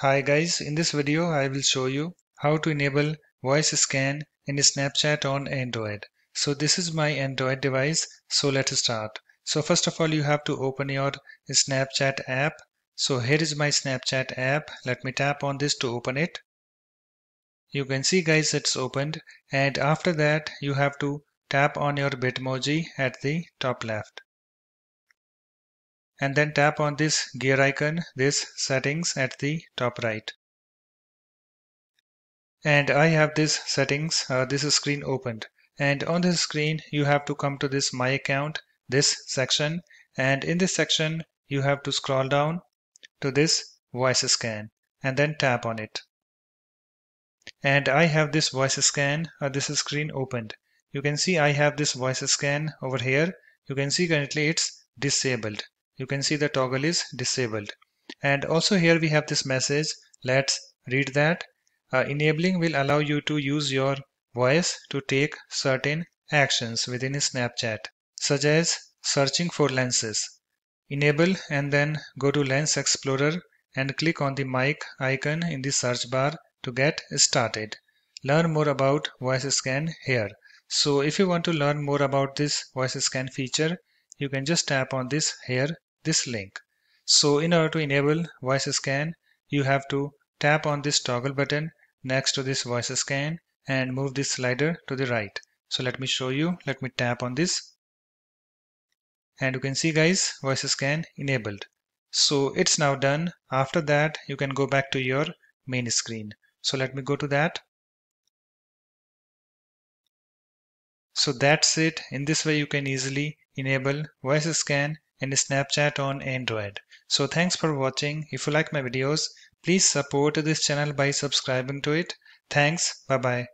Hi guys, in this video I will show you how to enable voice scan in Snapchat on Android. So this is my Android device, so let's start. So first of all you have to open your Snapchat app. So here is my Snapchat app. Let me tap on this to open it. You can see guys it's opened and after that you have to tap on your Bitmoji at the top left and then tap on this gear icon, this settings at the top right. And I have this settings, uh, this screen opened. And on this screen, you have to come to this My Account, this section. And in this section, you have to scroll down to this Voice Scan and then tap on it. And I have this Voice Scan, uh, this screen opened. You can see I have this Voice Scan over here. You can see currently it's disabled you can see the toggle is disabled. And also here we have this message. Let's read that. Uh, enabling will allow you to use your voice to take certain actions within Snapchat, such as searching for lenses. Enable and then go to Lens Explorer and click on the mic icon in the search bar to get started. Learn more about voice scan here. So if you want to learn more about this voice scan feature, you can just tap on this here this link. So in order to enable voice scan, you have to tap on this toggle button next to this voice scan and move this slider to the right. So let me show you. Let me tap on this. And you can see guys, voice scan enabled. So it's now done. After that, you can go back to your main screen. So let me go to that. So that's it. In this way, you can easily enable voice scan and Snapchat on Android. So thanks for watching. If you like my videos, please support this channel by subscribing to it. Thanks. Bye bye.